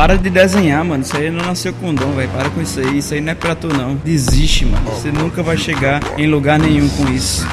Para de desenhar, mano. Isso aí não nasceu com dom, velho. Para com isso aí. Isso aí não é pra tu, não. Desiste, mano. Você nunca vai chegar em lugar nenhum com isso.